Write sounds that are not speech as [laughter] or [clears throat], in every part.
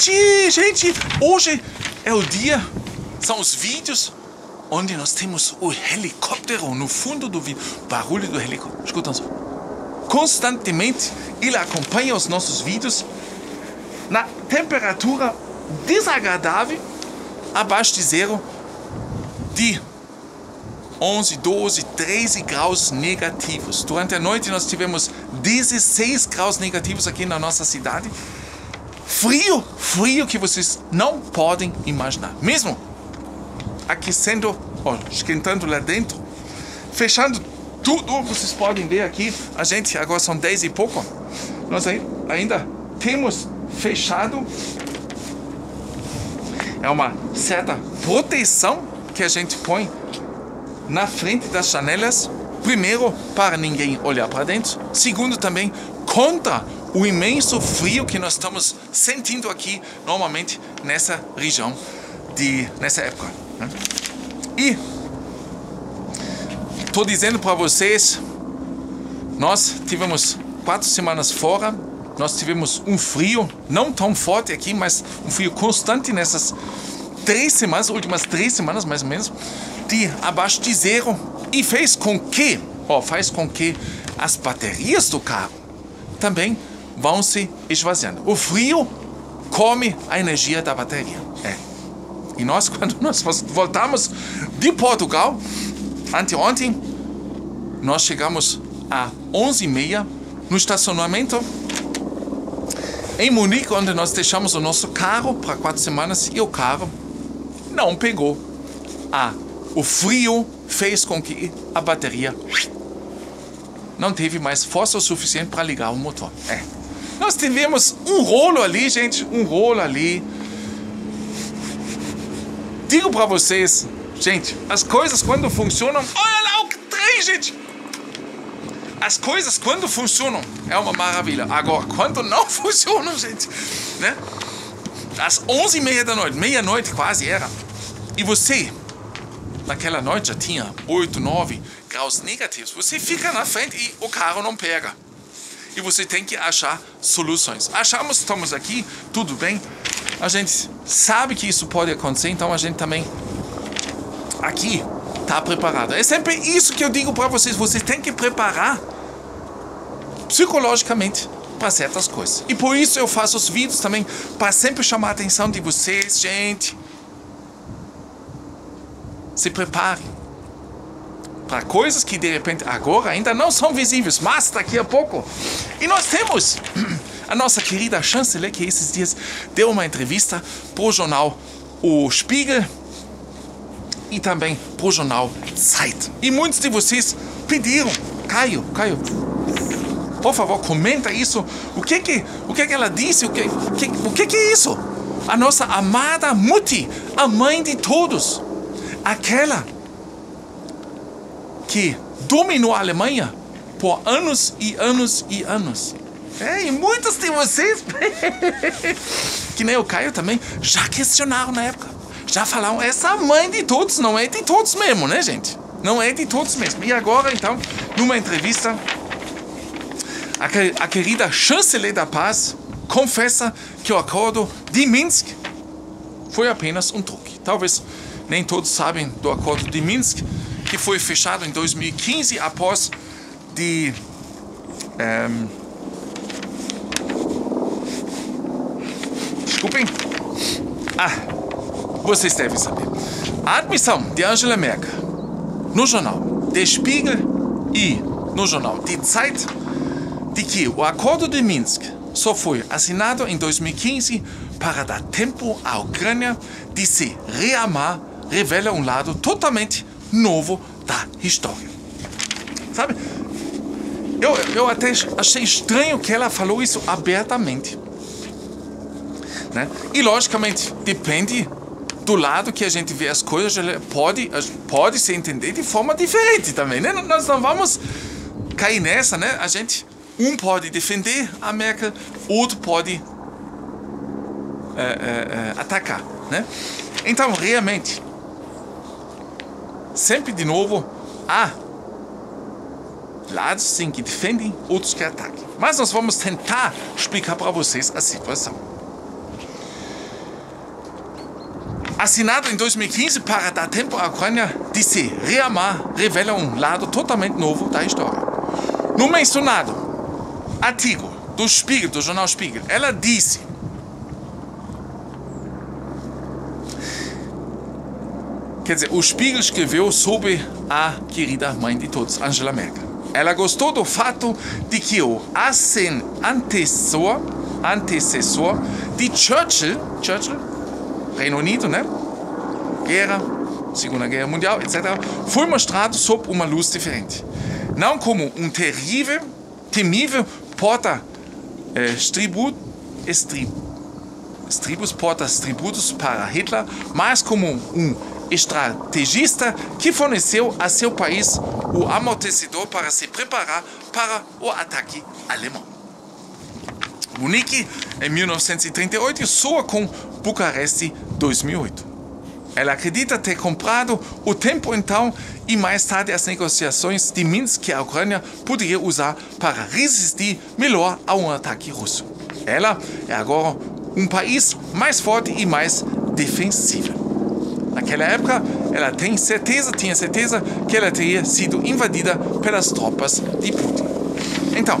Gente, gente, hoje é o dia, são os vídeos onde nós temos o helicóptero no fundo do vídeo. Barulho do helicóptero. Escutam só. Constantemente ele acompanha os nossos vídeos na temperatura desagradável, abaixo de zero, de 11, 12, 13 graus negativos. Durante a noite nós tivemos 16 graus negativos aqui na nossa cidade. Frio, frio que vocês não podem imaginar. Mesmo aquecendo, ó, esquentando lá dentro, fechando tudo, vocês podem ver aqui, a gente agora são 10 e pouco, nós ainda temos fechado. É uma certa proteção que a gente põe na frente das janelas, primeiro para ninguém olhar para dentro, segundo também contra o imenso frio que nós estamos sentindo aqui normalmente nessa região de nessa época. Né? E estou dizendo para vocês, nós tivemos quatro semanas fora, nós tivemos um frio não tão forte aqui, mas um frio constante nessas três semanas, últimas três semanas mais ou menos, de abaixo de zero e fez com que, ó, faz com que as baterias do carro também vão se esvaziando. O frio come a energia da bateria. É. E nós, [laughs] quando nós voltamos de Portugal, anteontem, nós chegamos a 11h30 no estacionamento em Munique, onde nós deixamos o nosso carro para quatro semanas e o carro não pegou. Ah, o frio fez com que a bateria não teve mais força o suficiente para ligar o motor. É. Nós tivemos um rolo ali, gente, um rolo ali. Digo para vocês, gente, as coisas quando funcionam, olha lá o trem, gente. As coisas quando funcionam é uma maravilha. Agora, quando não [laughs] funcionam, gente, né? Às 11h30 da noite, meia-noite quase era. E você, naquela noite já tinha 8, 9 graus negativos. Você fica na frente e o carro não pega. E você tem que achar soluções. Achamos, estamos aqui, tudo bem. A gente sabe que isso pode acontecer, então a gente também aqui está preparado. É sempre isso que eu digo para vocês. Vocês têm que preparar psicologicamente para certas coisas. E por isso eu faço os vídeos também para sempre chamar a atenção de vocês, gente. Se prepare para coisas que de repente agora ainda não são visíveis, mas daqui a pouco. E nós temos [clears throat] a nossa querida chanceler que esses dias deu uma entrevista para o jornal O Spiegel e também para o jornal Zeit. E muitos de vocês pediram, Caio, Caio, por favor, comenta isso. O que que, o que, que ela disse? O que, que, o que que é isso? A nossa amada Mutti, a mãe de todos, aquela que dominou a Alemanha por anos e anos e anos. É, e muitos de vocês, [laughs] que nem o Caio também, já questionaram na época. Já falaram, essa mãe de todos não é de todos mesmo, né, gente? Não é de todos mesmo. E agora, então, numa entrevista, a, querida chanceler da paz confessa que o acordo de Minsk foi apenas um truque. Talvez nem todos sabem do acordo de Minsk, que foi fechado em 2015 após de um, ehm, desculpem. Ah vocês devem saber. A admissão de Angela Merkel no jornal Der Spiegel e no jornal Die Zeit de que o acordo de Minsk só foi assinado em 2015 para dar tempo à Ucrânia de se rearmar revela um lado totalmente novo da história. Sabe? Eu, eu até achei estranho que ela falou isso abertamente. Né? E logicamente depende do lado que a gente vê as coisas, pode, pode se entender de forma diferente também. Né? Nós não vamos cair nessa, né? A gente, um pode defender a Merkel, outro pode é, é, é, atacar, né? Então, realmente, sempre de novo há lados sim que defendem, outros que atacam. Mas nós vamos tentar explicar para vocês a situação. assinado em 2015 para dar tempo à Ucrânia de se reamar, revela um lado totalmente novo da história. No mencionado artigo do Spiegel, do jornal Spiegel, ela disse Quer dizer, o Spiegel escreveu sobre a querida mãe de todos, Angela Merkel. Ela gostou do fato de que o antecessor, antecessor de Churchill, Churchill, Reino Unido, né? Guerra, Segunda Guerra Mundial, etc., foi mostrado sob uma luz diferente. Não como um terrível, temível porta eh, estrib, estribus, porta tributos para Hitler, mas como um estrategista que forneceu a seu país o amortecedor para se preparar para o ataque alemão. Munique, em 1938, soa com Bucareste 2008. Ela acredita ter comprado o tempo então e mais tarde as negociações de Minsk que a Ucrânia poderia usar para resistir melhor a um ataque russo. Ela é agora um país mais forte e mais defensivo. Naquela época, ela tem certeza, tinha certeza que ela teria sido invadida pelas tropas de Putin. Então,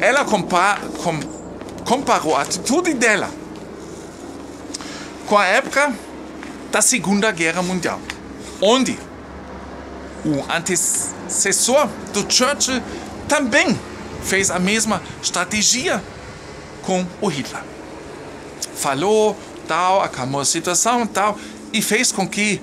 ela compa com, comparou a atitude dela com a época da Segunda Guerra Mundial, onde o antecessor do Churchill também fez a mesma estratégia com o Hitler. Falou tal, acalmou a situação tal, e fez com que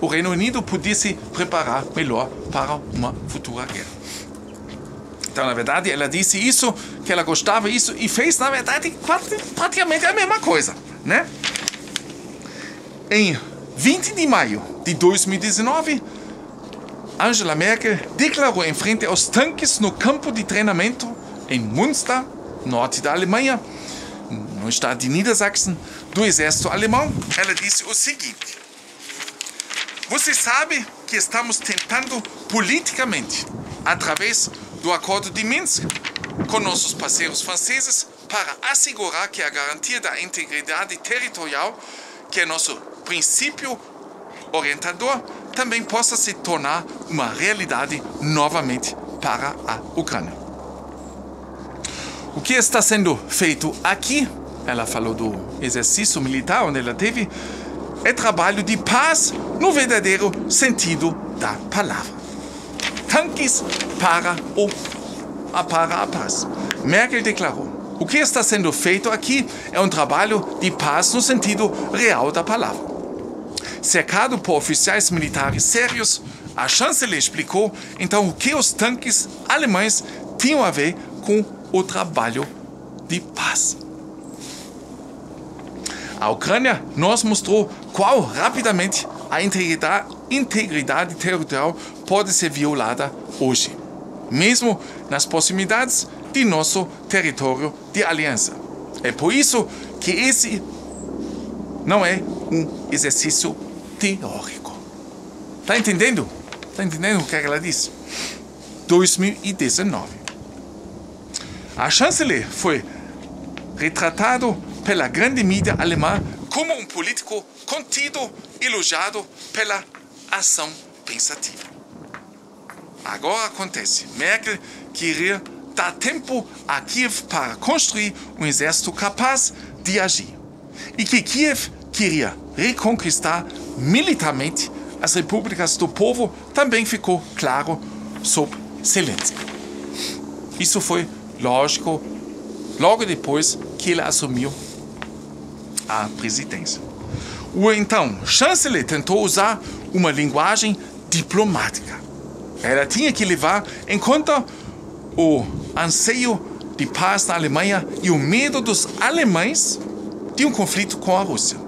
o Reino Unido pudesse preparar melhor para uma futura guerra. Então, na verdade, ela disse isso, que ela gostava isso, e fez, na verdade, praticamente a mesma coisa, né? Em 20 de maio de 2019, Angela Merkel declarou em frente aos tanques no campo de treinamento em Münster, norte da Alemanha, no estado de Niedersachsen, do exército alemão, ela disse o seguinte: Você sabe que estamos tentando politicamente, através do acordo de Minsk, com nossos parceiros franceses, para assegurar que a garantia da integridade territorial, que é nosso princípio orientador, também possa se tornar uma realidade novamente para a Ucrânia. O que está sendo feito aqui ela falou do exercício militar onde ela teve, é trabalho de paz no verdadeiro sentido da palavra. Tanques para, o, para a paz. Merkel declarou: o que está sendo feito aqui é um trabalho de paz no sentido real da palavra. Cercado por oficiais militares sérios, a chanceler explicou então o que os tanques alemães tinham a ver com o trabalho de paz. A Ucrânia nos mostrou qual rapidamente a integridade, integridade territorial pode ser violada hoje, mesmo nas proximidades de nosso território de aliança. É por isso que esse não é um exercício teórico. Está entendendo? Está entendendo o que ela disse? 2019. A chanceler foi retratado pela grande mídia alemã como um político contido, elogiado pela ação pensativa. Agora acontece. Merkel queria dar tempo a Kiev para construir um exército capaz de agir. E que Kiev queria reconquistar militarmente as repúblicas do povo também ficou claro sob Zelensky. Isso foi lógico logo depois que ele assumiu a presidência. O então chanceler tentou usar uma linguagem diplomática. Ela tinha que levar em conta o anseio de paz na Alemanha e o medo dos alemães de um conflito com a Rússia.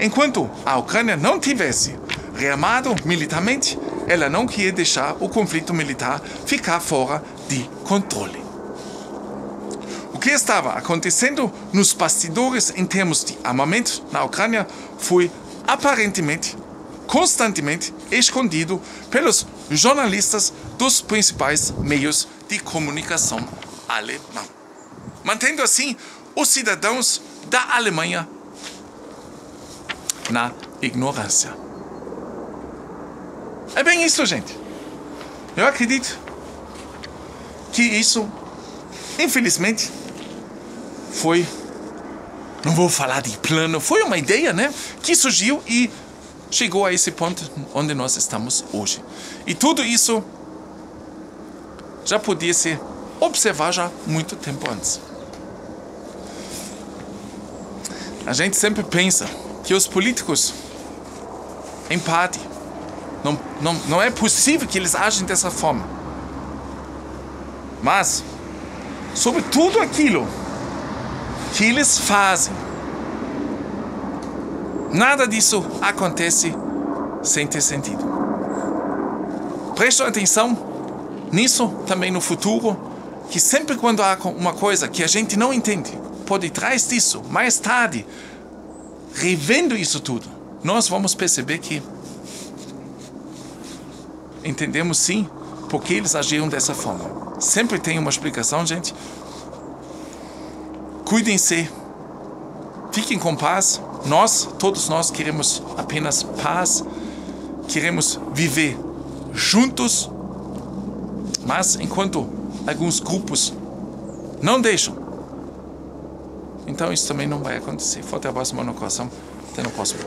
Enquanto a Ucrânia não tivesse rearmado militarmente, ela não queria deixar o conflito militar ficar fora de controle que estava acontecendo nos bastidores em termos de armamento na Ucrânia foi aparentemente, constantemente escondido pelos jornalistas dos principais meios de comunicação alemão, mantendo assim os cidadãos da Alemanha na ignorância. É bem isso, gente. Eu acredito que isso, infelizmente, foi. Não vou falar de plano, foi uma ideia, né? Que surgiu e chegou a esse ponto onde nós estamos hoje. E tudo isso já podia ser observado já muito tempo antes. A gente sempre pensa que os políticos, em parte, não, não, não é possível que eles agem dessa forma. Mas, sobre tudo aquilo que eles fazem, nada disso acontece sem ter sentido. Prestem atenção nisso também no futuro, que sempre quando há uma coisa que a gente não entende, por detrás disso, mais tarde, revendo isso tudo, nós vamos perceber que entendemos sim porque eles agiram dessa forma. Sempre tem uma explicação, gente. Cuidem-se. Fiquem com paz. Nós, todos nós, queremos apenas paz. Queremos viver juntos. Mas enquanto alguns grupos não deixam, então isso também não vai acontecer. Forte abraço, mão no coração. Até no próximo.